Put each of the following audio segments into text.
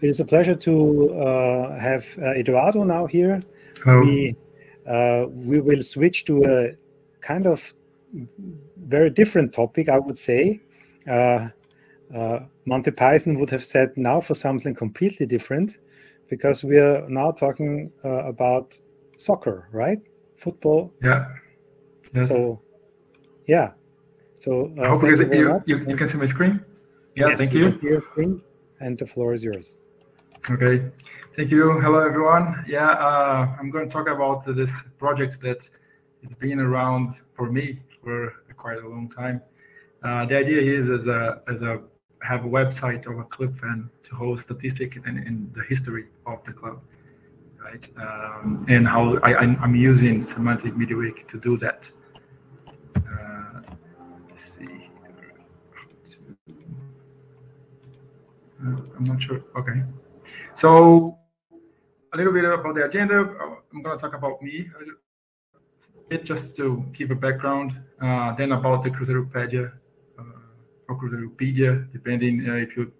It is a pleasure to uh, have uh, Eduardo now here. Hello. We, uh, we will switch to a kind of very different topic, I would say. Uh, uh, Monty Python would have said now for something completely different because we are now talking uh, about soccer, right? Football. Yeah. Yes. So, yeah. So, uh, hopefully you, you, you, you, can see my screen. Yeah, yes, thank you. Screen, and the floor is yours. Okay, thank you. Hello, everyone. Yeah, uh, I'm going to talk about this project that it's been around for me for quite a long time. Uh, the idea is as a as a have a website of a club fan to hold statistic in, in the history of the club, right? Um, and how I, I'm using semantic MediaWiki to do that. Uh, let's see. Uh, I'm not sure. Okay. So a little bit about the agenda. I'm going to talk about me a bit just to give a background, uh, then about the Cruzeiropedia uh, or Cruzeiropedia, depending uh, if you,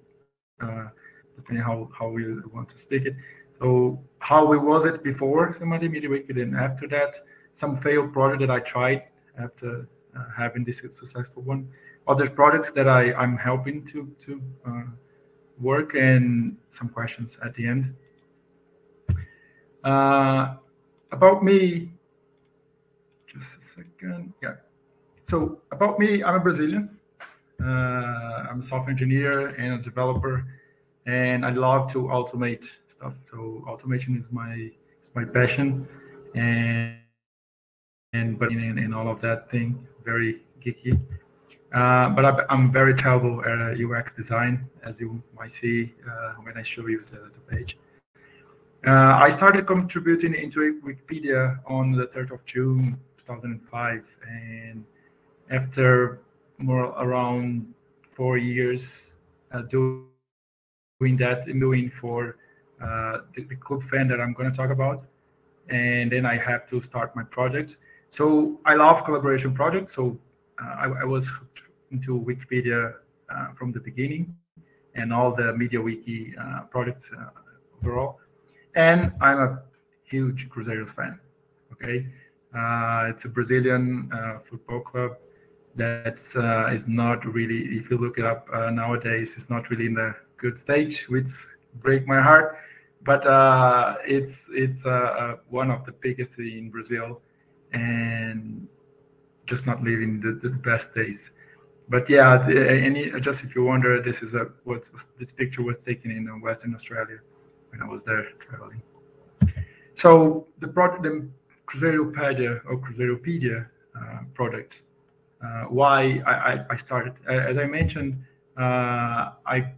uh, depending how, how you want to speak it. So how we was it before Semantic MediaWiki, then after that, some failed project that I tried after uh, having this successful one. Other projects that I, I'm helping to, to uh, work and some questions at the end. about me, just a second. Yeah. So about me, I'm a Brazilian. Uh, I'm a software engineer and a developer, and I love to automate stuff. So automation is my is my passion, and and but in, in all of that thing, very geeky. Uh, but I, am very terrible at UX design, as you might see uh, when I show you the, the page. Uh, I started contributing into Wikipedia on the 3rd of June 2005 and after more around four years uh, doing that and doing for uh, the, the, club fan that I'm going to talk about and then I have to start my project so I love collaboration projects so uh, I, I, was into Wikipedia uh, from the beginning and all the MediaWiki uh, projects uh, overall and I'm a huge Cruzeiros fan okay uh, it's a Brazilian uh, football club that is uh, is not really, if you look it up nowadays, it's not really in the good stage, which break my heart. But it's it's one of the biggest in Brazil, and just not living the, the best days. But yeah, any just if you wonder, this is a what this picture was taken in Western Australia when I was there traveling. So the project, the Cruzeiropedia or Cruzeiropedia uh, product. Uh, why I, I, started. As I mentioned, uh, I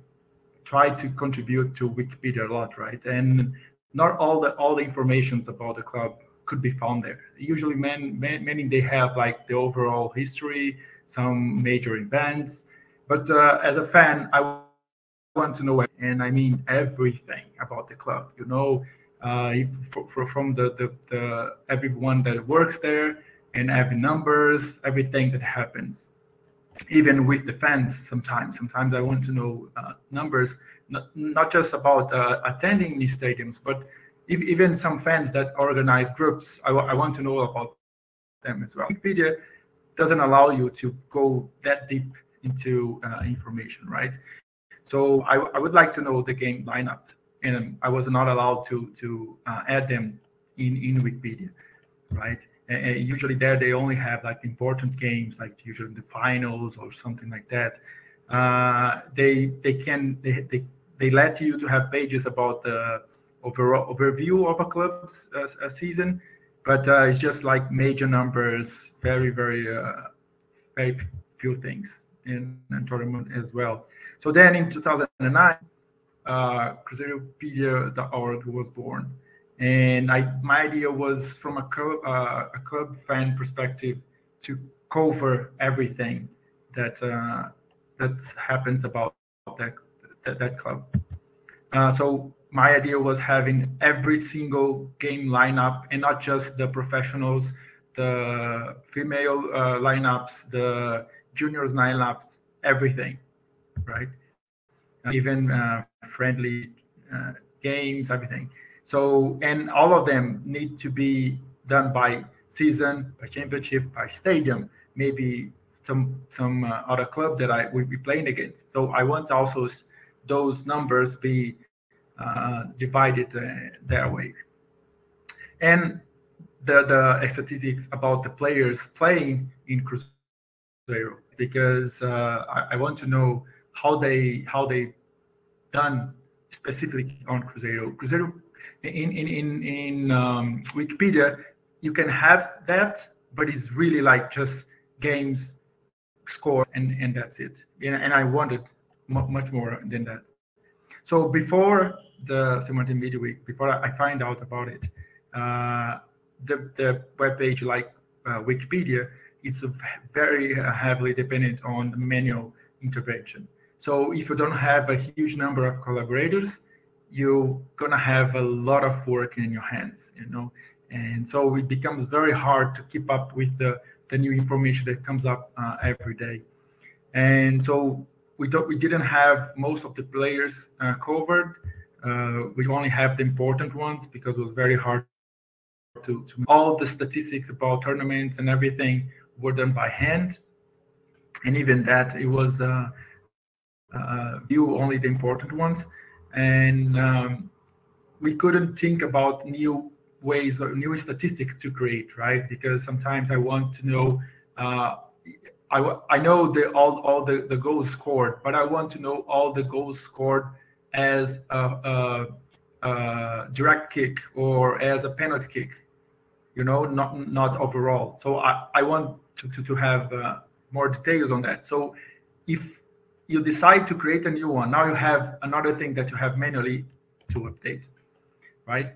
tried to contribute to Wikipedia a lot, right? And not all the all the informations about the club could be found there. Usually, man, man, many they have like the overall history, some major events, but uh, as a fan, I want to know, and I mean everything about the club. You know, uh, for, for, from the, the, the everyone that works there and every numbers, everything that happens. Even with the fans, sometimes, sometimes I want to know uh, numbers, not, not just about uh, attending these stadiums, but if, even some fans that organize groups, I, I want to know about them as well. Wikipedia doesn't allow you to go that deep into uh, information, right? So I, I would like to know the game lineup and I was not allowed to to uh, add them in in Wikipedia, right? And, and usually there they only have like important games, like usually the finals or something like that. Uh, they they can they, they they let you to have pages about the overall overview of a club's uh, a season, but uh, it's just like major numbers, very very uh, very few things in, in tournament as well. So then in 2009 uh, Cruzeiropedia.org was born. And I, my idea was from a, co- uh, a club fan perspective to cover everything that uh, that happens about that that, that club. Uh, so my idea was having every single game lineup and not just the professionals, the female uh, lineups, the juniors lineups, everything, right? even uh, friendly uh, games, everything. So, and all of them need to be done by season, by championship, by stadium, maybe some some uh, other club that I will be playing against. So I want also those numbers be uh, divided uh, that way. And the the statistics about the players playing in Cruzeiro because uh, I, I, want to know how they how they done specifically on Cruzeiro. Cruzeiro in in in, in um, Wikipedia you can have that, but it's really like just games score and and that's it. And, and I wanted much more than that. So before the Semantic MediaWiki, before I find out about it, uh, the the web page like uh, Wikipedia is very uh, heavily dependent on manual intervention. So if you don't have a huge number of collaborators, you're gonna have a lot of work in your hands, you know, and so it becomes very hard to keep up with the the new information that comes up uh, every day. And so we don't we didn't have most of the players uh, covered. Uh, we only have the important ones because it was very hard to, to all the statistics about tournaments and everything were done by hand. And even that it was uh, uh, view only the important ones. And um, we couldn't think about new ways or new statistics to create right? Because sometimes i want to know uh, I, I know the all, all the, the goals scored but i want to know all the goals scored as a, a, a direct kick or as a penalty kick you know, not not overall. So I, I want to, to, to have uh, more details on that. So if you decide to create a new one, now you have another thing that you have manually to update, right?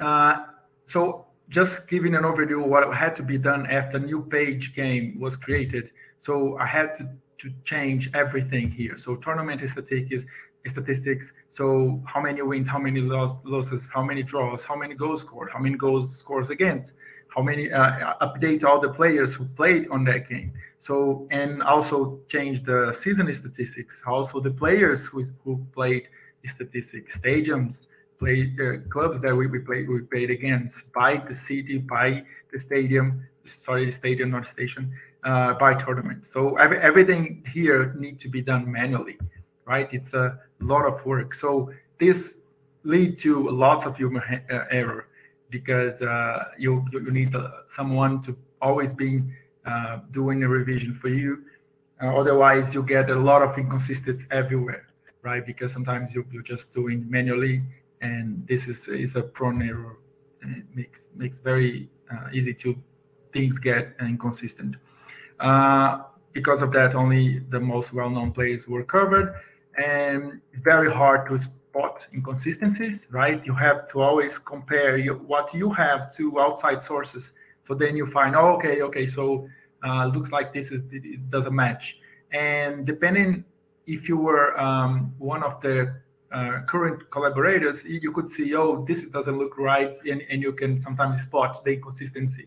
Uh, so just giving an overview of what had to be done after new page game was created. So I had to, to change everything here. So tournament statistics, statistics. So how many wins, how many loss, losses, how many draws, how many goals scored, how many goals scores against, how many uh, update all the players who played on that game. So and also change the season statistics. Also the players who who played statistics, stadiums, play uh, clubs that we, we played we played against by the city, by the stadium, sorry, the stadium, not station, uh, by tournament. So every, everything here need to be done manually right? It's a lot of work. So this lead to lots of human uh, error because uh, you you need uh, someone to always be uh, doing a revision for you. Uh, otherwise, you get a lot of inconsistencies everywhere, right? Because sometimes you, you're just doing manually, and this is is a prone error. And it makes makes very uh, easy to things get inconsistent. because of that, only the most well-known players were covered and very hard to spot inconsistencies, right? You have to always compare what you have to outside sources. So then you find, oh, okay, okay, so uh, looks like this is it doesn't match. And depending if you were um, one of the uh, current collaborators, you could see, oh, this doesn't look right, and, and you can sometimes spot the inconsistency.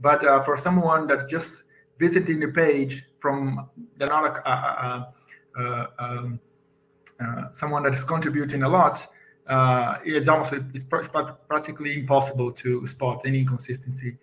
But uh, for someone that just visiting the page from uh um, someone that is contributing a lot, uh, it's almost it's practically impossible to spot any inconsistency,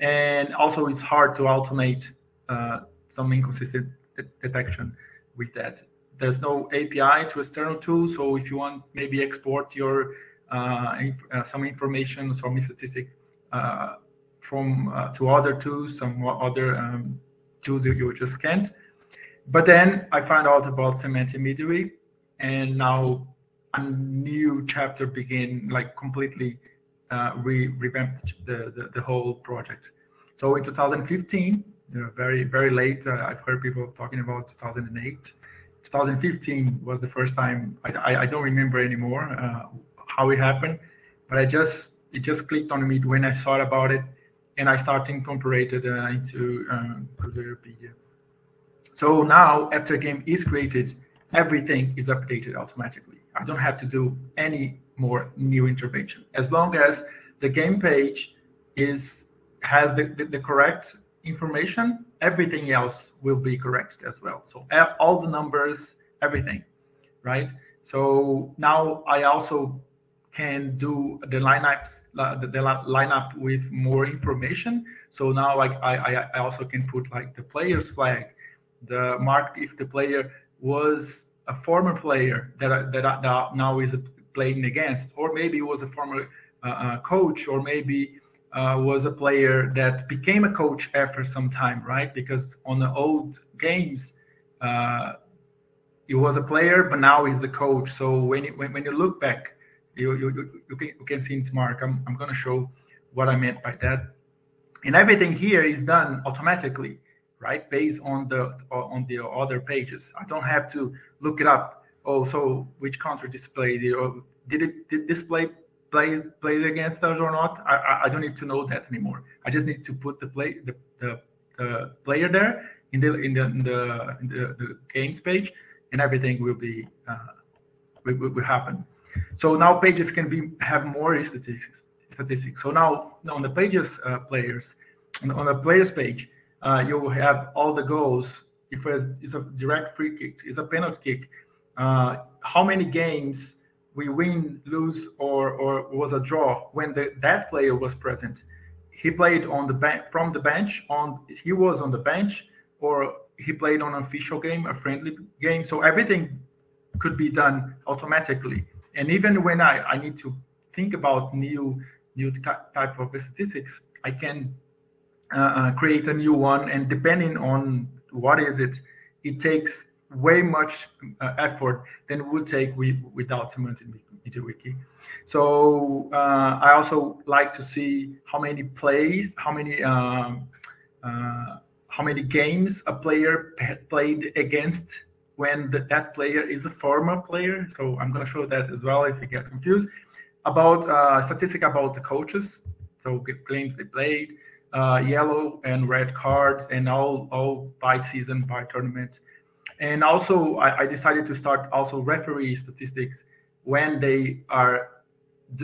and also it's hard to automate uh, some inconsistent de detection with that. There's no API to external tools, so if you want maybe export your uh, inf uh, some information, some statistic uh, from to other tools, some other um, tools that you just can't. But then I found out about Semantic MediaWiki and now a new chapter begin like completely uh, re revamped the, the, the whole project. So in 2015 you know, very very late uh, i've heard people talking about 2008 2015 was the first time i, I, I don't remember anymore uh, how it happened but i just it just clicked on me when i thought about it and i started incorporated uh, into um, so now after a game is created everything is updated automatically. I don't have to do any more new intervention. As long as the game page is has the, the, the correct information, everything else will be correct as well. So all the numbers, everything, right? So now I also can do the lineups, the, the lineup with more information. So now like I, I also can put like the player's flag, the mark if the player was a former player that that, that now is playing against, or maybe was a former uh, uh, coach, or maybe uh, was a player that became a coach after some time, right? Because on the old games, uh, he was a player, but now he's a coach. So when you, when, when you look back, you, you, you, can, you can see in Smart. I'm, I'm going to show what I meant by that. And everything here is done automatically, right? Based on the on the other pages. I don't have to look it up. Oh, so which country displayed it? Or did it did display plays played against us or not. I, I don't need to know that anymore. I just need to put the play the, the, the player there in the in the in the, in the, the games page, and everything will be uh, will, will happen. So now pages can be have more statistics. Statistics. So now on the pages uh, players on the players page, uh, you will have all the goals. If it's a direct free kick, it's a penalty kick. Uh, how many games we win, lose, or or was a draw when the, that player was present. He played on the bench from the bench. On he was on the bench, or he played on an official game, a friendly game. So everything could be done automatically. And even when I, I need to think about new new type of statistics, I can create a new one. And depending on what is it, it takes way much uh, effort than it would take we, without Semantic Wiki. So uh, I also like to see how many plays, how many um, uh, how many games a player played against when the, that player is a former player. So I'm going to show that as well if you get confused. About uh, statistic about the coaches, so games they played, uh, yellow and red cards, and all all by season, by tournament and also, I, I decided to start also referee statistics when they are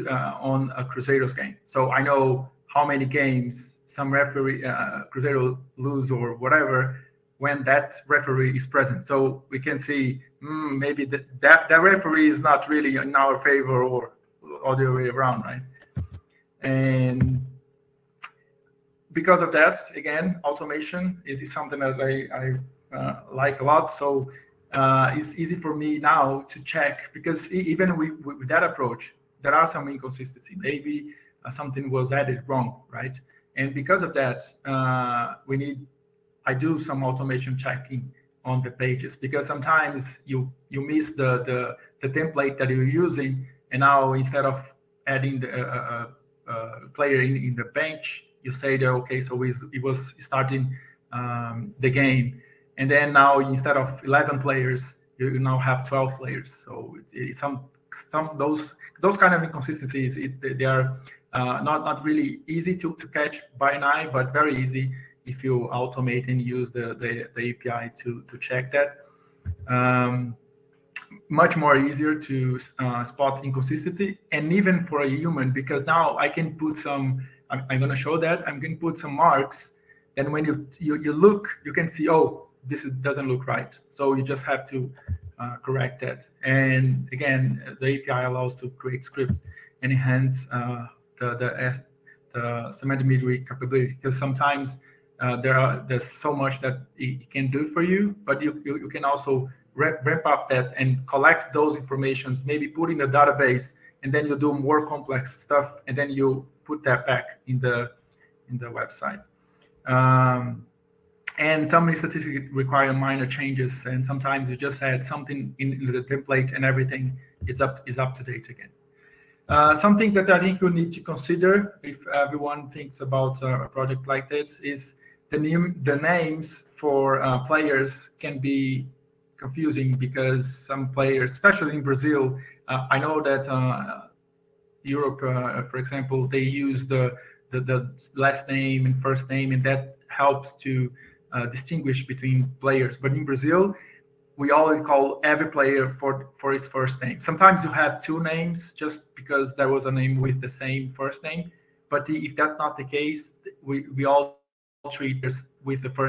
uh, on a Cruzeiro's game. So I know how many games some referee, uh, Cruzeiro lose or whatever when that referee is present. So we can see mm, maybe that, that that referee is not really in our favor or other way around, right? And because of that, again, automation is, is something that I, I uh, like a lot. So uh, it's easy for me now to check because even with, with that approach, there are some inconsistency. Maybe uh, something was added wrong, right? And because of that, uh, we need, I do some automation checking on the pages because sometimes you you miss the the, the template that you're using, and now instead of adding the uh, uh, player in, in the bench, you say that okay, so it was starting um, the game. And then now instead of 11 players you now have 12 players. So it's some some those those kind of inconsistencies it, they are uh, not not really easy to, to catch by an eye but very easy if you automate and use the the, the api to to check that. Um, much more easier to uh, spot inconsistency and even for a human because now i can put some i'm, I'm going to show that i'm going to put some marks and when you, you you look you can see oh this doesn't look right. So you just have to uh, correct that. And again, the API allows to create scripts and enhance uh, the, the, the Semantic MediaWiki capability because sometimes uh, there are there's so much that it can do for you, but you, you, you can also ramp up that and collect those informations, maybe put in a database, and then you do more complex stuff, and then you put that back in the in the website. Um, and some statistics require minor changes and sometimes you just add something in the template and everything is up is up to date again uh, some things that i think you need to consider if everyone thinks about uh, a project like this is the name the names for uh, players can be confusing because some players especially in brazil uh, i know that uh, europe uh, for example they use the, the the last name and first name and that helps to uh, distinguish between players. But in Brazil, we always call every player for for his first name. Sometimes you have two names just because there was a name with the same first name. But if that's not the case, we, we all treat with the first name only.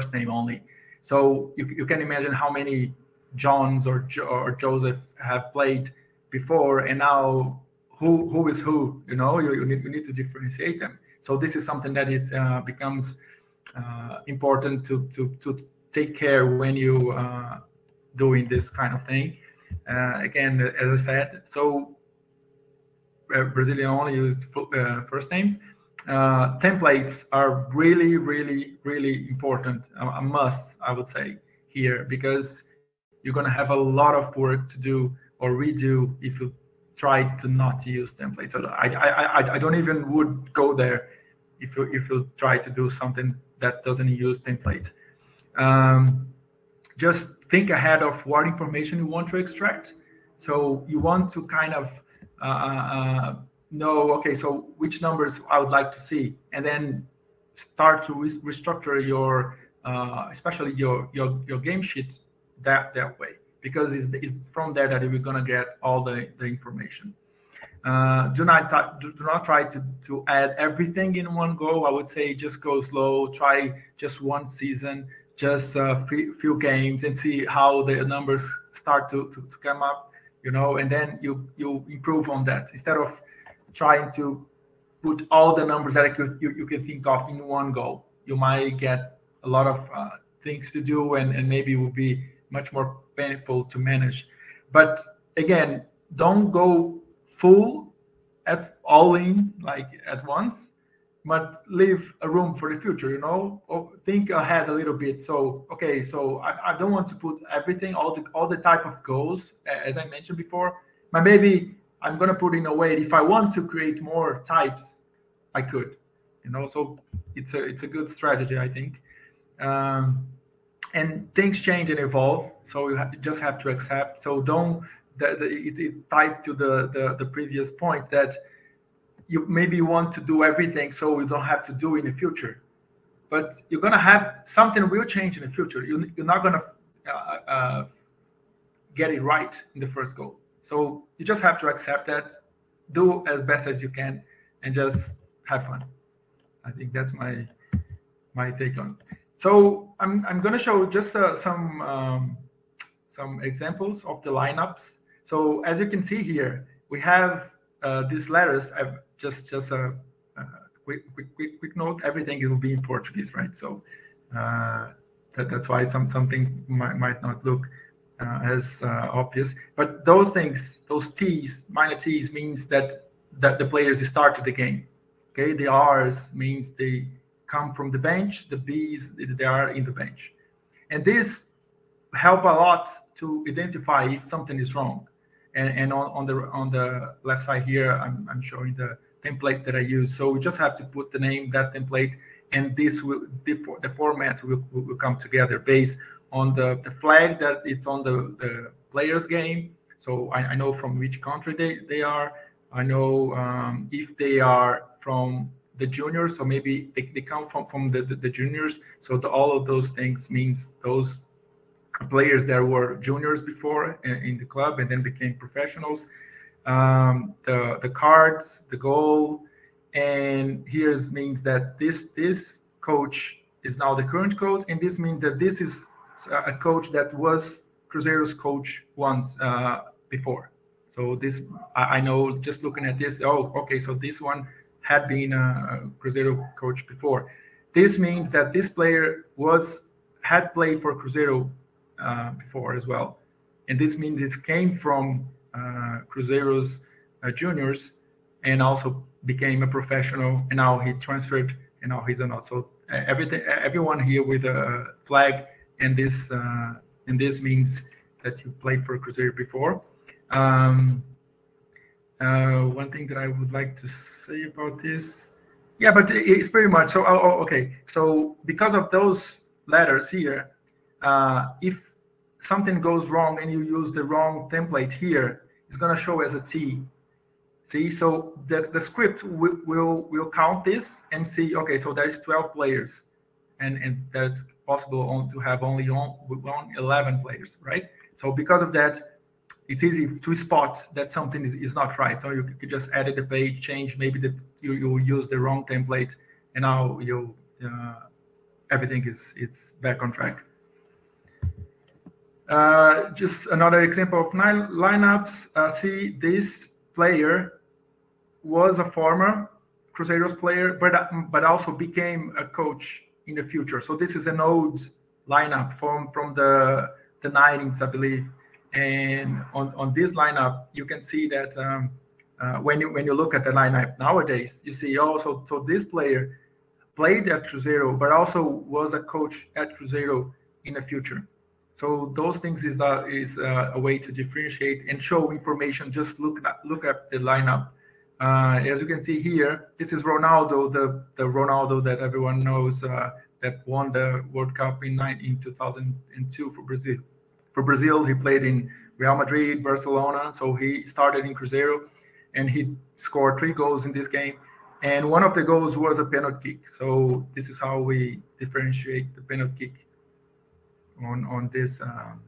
So you, you can imagine how many Johns or, jo- or Joseph have played before, and now who who is who? You know, you, you need you need to differentiate them. So this is something that is uh, becomes uh, important to to to take care when you uh, doing this kind of thing. Uh, again, as I said, so uh, Brazilian only used uh, first names. Uh, templates are really, really, really important. A, a, must, I would say, here because you're going to have a lot of work to do or redo if you try to not use templates. So I, I, I, don't even would go there if you if you try to do something that doesn't use templates. Um, just think ahead of what information you want to extract. So you want to kind of uh, uh, know, okay, so which numbers I would like to see, and then start to re restructure your, uh, especially your, your your game sheet that that way, because it's, it's from there that we're gonna get all the the information. Uh, do not do not try to to add everything in one go. I would say just go slow. Try just one season, just a few, few games, and see how the numbers start to, to, to come up. You know, and then you you improve on that instead of trying to put all the numbers that you, you, can think of in one go. You might get a lot of uh, things to do and, and maybe will be much more painful to manage. But again, don't go full at all in like at once, but leave a room for the future, you know, or think ahead a little bit. So, okay, so I, I don't want to put everything, all the all the type of goals, as I mentioned before, but maybe I'm going to put in a way if I want to create more types, I could, you know. So it's a it's a good strategy, I think. Um, and things change and evolve, so you, you just have to accept. So don't it, it ties to the, the the previous point that you maybe want to do everything so you don't have to do in the future but you're to have something will change in the future you, you're not going to uh, uh, get it right in the first go so you just have to accept that, do as best as you can, and just have fun. I think that's my my take on. It. So I'm I'm gonna show just uh, some um, some examples of the lineups. So as you can see here, we have uh, these letters. I've just just a, a, quick, quick quick quick note. Everything will be in Portuguese, right? So uh, that, that's why some something might, might not look uh, as uh, obvious. But those things, those T's, minor T's, means that that the players started the game. Okay, the R's means they come from the bench. The B's they are in the bench, and this help a lot to identify if something is wrong. And, and on, on the on the left side here, I'm, I'm showing the templates that I use. So we just have to put the name, that template, and this will the, the format will, will come together based on the, the flag that it's on the, the player's game. So I, I know from which country they, they are. I know um, if they are from the juniors, so maybe they, they come from, from the, the, the juniors. So the, all of those things means those players that were juniors before in, in the club and then became professionals. Um, the the cards, the goal, and here means that this this coach is now the current coach, and this means that this is a coach that was Cruzeiro's coach once uh, before. So this, I, I, know just looking at this, oh, okay, so this one had been a Cruzeiro coach before. This means that this player was had played for Cruzeiro uh, before as well, and this means this came from uh, Cruzeiro's uh, juniors and also became a professional, and now he transferred, and now he's an so everything, everyone here with a flag and this uh, and this means that you played for Cruzeiro before. Um, uh, one thing that I would like to say about this, yeah, but it's pretty much so. Oh, oh, okay, so because of those letters here, uh, if something goes wrong and you use the wrong template here, it's gonna show as a T. See, so the, the script will, will will count this and see. Okay, so there's 12 players, and and there's possible on, to have only on, on 11 players, right? So because of that, it's easy to spot that something is, is not right. So you could just edit the page, change maybe that you, you use the wrong template, and now you uh, everything is it's back on track. Uh, just another example of nine lineups. Uh, see, this player was a former Cruzeiros player, but but also became a coach in the future. So this is an old lineup from from the the 90s, I believe. And on on this lineup, you can see that um, uh, when you when you look at the lineup nowadays, you see also so this player played at Cruzeiro, but also was a coach at Cruzeiro in the future. So those things is is uh, a way to differentiate and show information. Just look at look at the lineup. Uh, as you can see here, this is Ronaldo, the the Ronaldo that everyone knows uh, that won the World Cup in, in 2002 for Brazil. For Brazil, he played in Real Madrid, Barcelona. So he started in Cruzeiro, and he scored three goals in this game. And one of the goals was a penalty kick. So this is how we differentiate the penalty kick on on this um,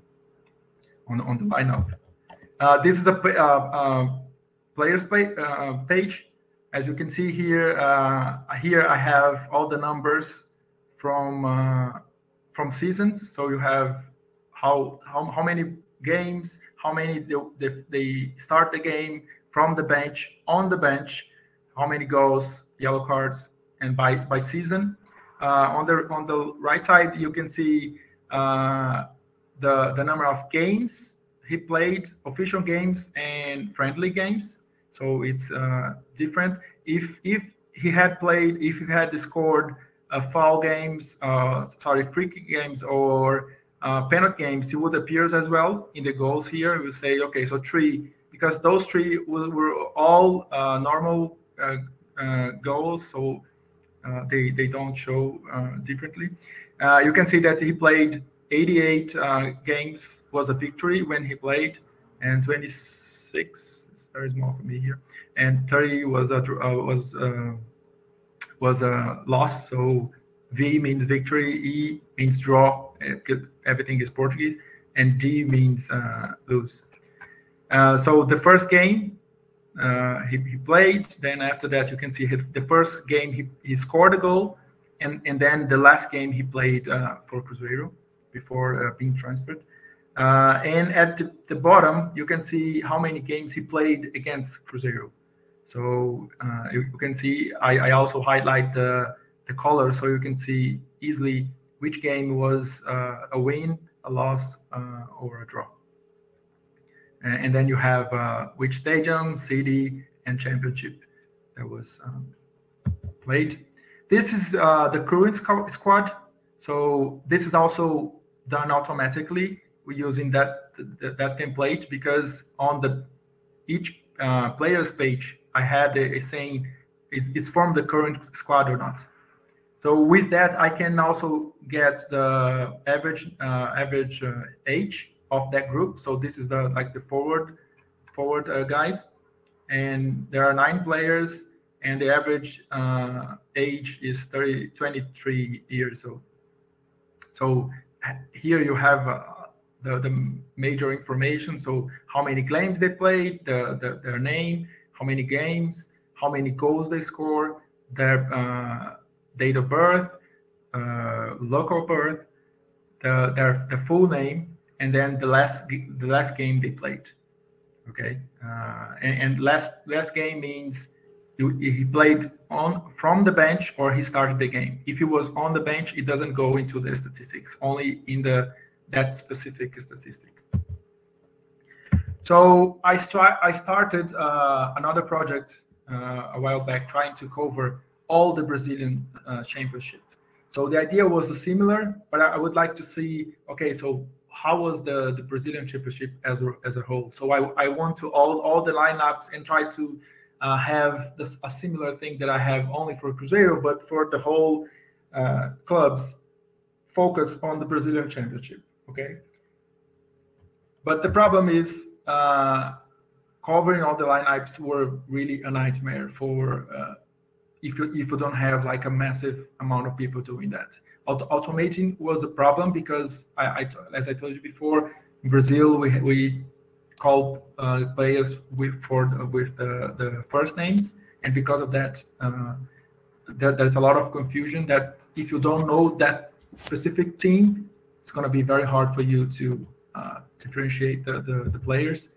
on on the lineup. Uh, this is a uh, uh, players play, uh, page. As you can see here, uh, here I have all the numbers from uh, from seasons. So you have how how, how many games, how many they, they, they start the game from the bench, on the bench, how many goals, yellow cards, and by by season. on the on the right side, you can see uh, the the number of games he played, official games and friendly games. So it's uh, different. If if he had played, if he had scored uh, foul games, uh, sorry, free kick games or uh, penalty games, he would appear as well in the goals here. We say, okay, so three, because those three were, were all uh, normal uh, uh, goals, so uh, they they don't show uh, differently. You can see that he played 88 uh, games was a victory when he played, and 26 is very small for me here, and 30 was a was uh, was a loss. So V means victory, E means draw. Everything is Portuguese, and D means uh, lose. Uh, so the first game uh, he, he, played. Then after that, you can see the first game he, he scored a goal and and then the last game he played uh, for Cruzeiro before uh, being transferred. Uh, and at the, the, bottom, you can see how many games he played against Cruzeiro. So you, you, can see I, I, also highlight the the color so you can see easily which game was uh, a win, a loss, uh, or a draw. And, then you have which stadium, city, and championship that was um, played this is uh, the current squad. So this is also done automatically using that, that, template because on the each uh, player's page, I had a, a saying it's, it's from the current squad or not. So with that, I can also get the average uh, average uh, age of that group. So this is the like the forward forward uh, guys, and there are nine players and the average uh, age is 30, 23 years old. So here you have uh, the, the major information. So how many games they played, the, the, their name, how many games, how many goals they score, their uh, date of birth, uh, local birth, the, their the full name, and then the last the last game they played. Okay, uh, and, and last last game means he played on from the bench or he started the game. If he was on the bench, it doesn't go into the statistics, only in the that specific statistic. So I, I started uh, another project uh, a while back trying to cover all the Brazilian uh, championship. So the idea was similar, but I, would like to see, okay, so how was the, the Brazilian championship as a, as a whole? So I, I want to all, all the lineups and try to uh, have this, a similar thing that I have only for Cruzeiro, but for the whole uh, clubs, focus on the Brazilian Championship. Okay. But the problem is uh, covering all the lineups were really a nightmare for uh, if you if you don't have like a massive amount of people doing that. Auto- automating was a problem because I, I, as I told you before, in Brazil we we call uh, players with for with the, the first names, and because of that, uh, there, there's a lot of confusion. That if you don't know that specific team, it's going to be very hard for you to uh, differentiate the, the, the players.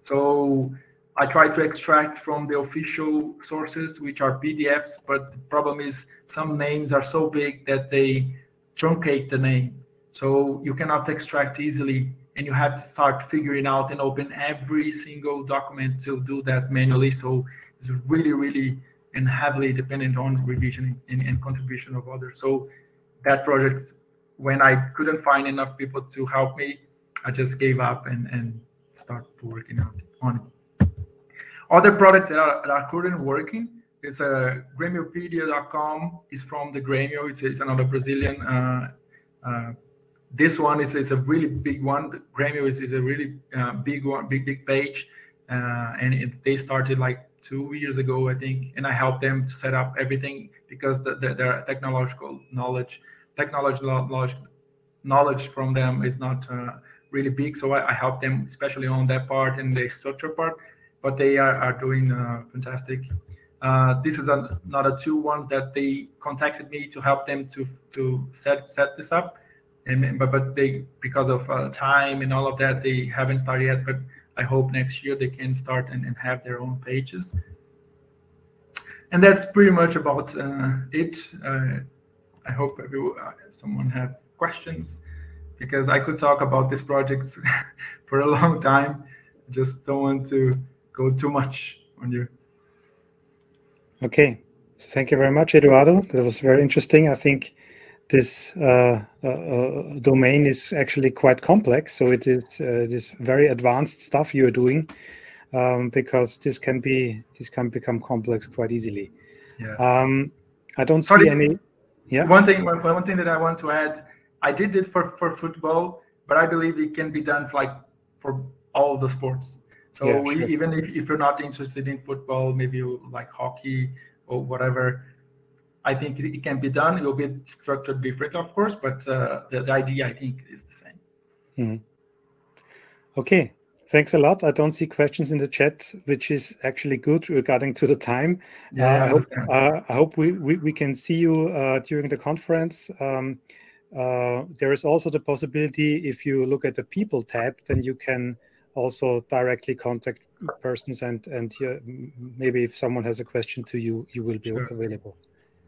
So I try to extract from the official sources, which are PDFs, but the problem is some names are so big that they truncate the name. So you cannot extract easily, and you have to start figuring out and open every single document to do that manually. So it's really, really and heavily dependent on revision and, and contribution of others. So that project, when I couldn't find enough people to help me, I just gave up and, and started working on it. Other products that are, that are currently working is a uh, Gremiopedia.com is from the Gremio. It's, it's another Brazilian. Uh, uh, this one is, is a really big one. The Gremio is, is a really uh, big one, big big page, uh, and it, they started like two years ago, I think, and I helped them to set up everything because the, the, their technological knowledge, technology knowledge, knowledge from them is not uh, really big. So I, I helped them, especially on that part and the structure part but they are, are doing uh, fantastic. Uh, this is another two ones that they contacted me to help them to to set set this up, and but but they because of uh, time and all of that they haven't started yet. But I hope next year they can start and, and have their own pages. And that's pretty much about it. I hope everyone, someone had questions because I could talk about these projects for a long time. I Just don't want to go too much on you. Okay, thank you very much, Eduardo. That was very interesting. I think this uh, uh, uh, domain is actually quite complex, so it is uh, this very advanced stuff you are doing, um, because this can be this can become complex quite easily. Yeah. Um, I don't Sorry, see any. Yeah. One thing, one, one thing that I want to add, I did this for for football, but I believe it can be done for like for all the sports. So yeah, sure. even if, if you're not interested in football, maybe you like hockey or whatever, I think it can be done. It will be structured different, of course, but uh, the, the idea I think is the same. Mm-hmm. Okay, thanks a lot. I don't see questions in the chat, which is actually good regarding to the time. Yeah, uh, I, hope, uh, I hope we, we, we, can see you uh, during the conference. Um, uh, there is also the possibility if you look at the people tab, then you can also directly contact persons and and uh, maybe if someone has a question to you you will be sure. available.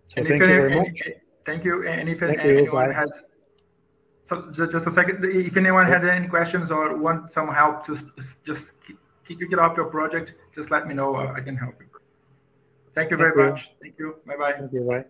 So and thank you very much. thank you. And if thank anyone you, has so just a second. If anyone had any questions or want some help to just kick it off your project. Just let me know i can help you. Thank you very you. much. Thank you. Bye bye thank you. Bye